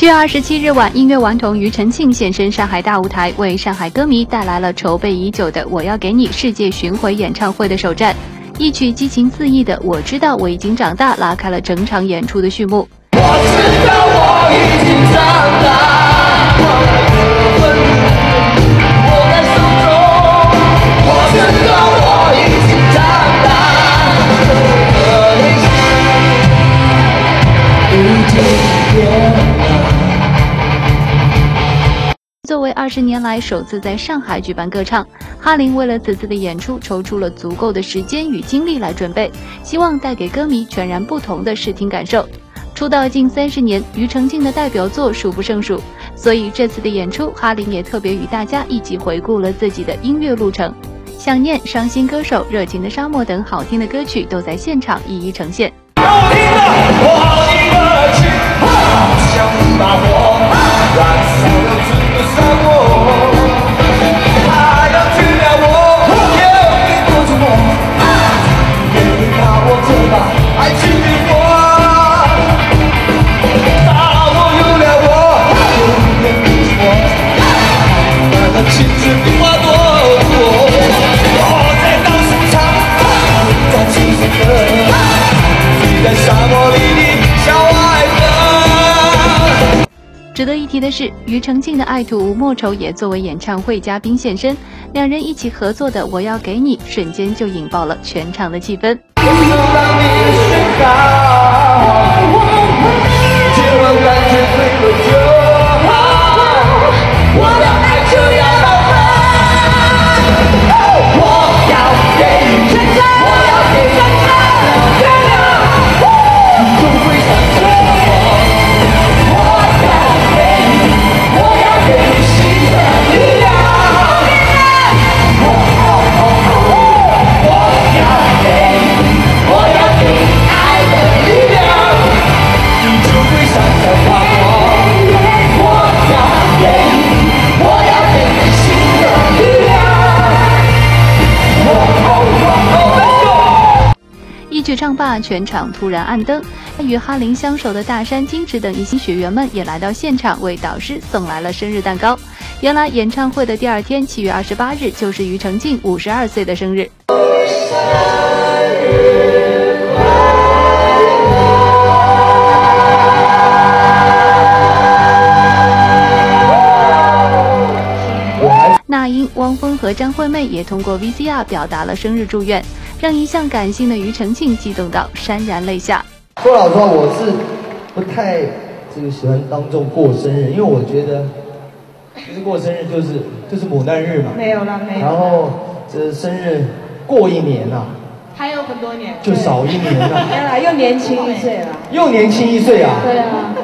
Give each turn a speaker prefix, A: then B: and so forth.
A: 七月二十七日晚，音乐顽童庾澄庆现身上海大舞台，为上海歌迷带来了筹备已久的《我要给你》世界巡回演唱会的首站。一曲激情四溢的《我知道我已经长大》拉开了整场演出的序幕。
B: 我知道我已经长大。
A: 作为二十年来首次在上海举办歌唱，哈林为了此次的演出抽出了足够的时间与精力来准备，希望带给歌迷全然不同的视听感受。出道近三十年，庾澄庆的代表作数不胜数，所以这次的演出，哈林也特别与大家一起回顾了自己的音乐路程，《想念》《伤心歌手》《热情的沙漠》等好听的歌曲都在现场一一呈现。值得一提的是，庾澄庆的爱徒吴莫愁也作为演唱会嘉宾现身，两人一起合作的《我要给你》瞬间就引爆了全场的气氛。一曲唱罢，全场突然暗灯。与哈林相熟的大山、金池等一些学员们也来到现场，为导师送来了生日蛋糕。原来演唱会的第二天，七月二十八日，就是庾澄庆五十二岁的生日。那英、汪峰和张惠妹也通过 VCR 表达了生日祝愿。让一向感性的庾澄庆激动到潸然泪下。
C: 说老实话，我是不太这个喜欢当众过生日，因为我觉得其实过生日就是就是母难日嘛。
D: 没有了，没有。
C: 然后这生日过一年呐，
D: 还有很多年，
C: 就少一年了。
D: 原来又年轻一岁了。
C: 又年轻一岁啊！
D: 对啊。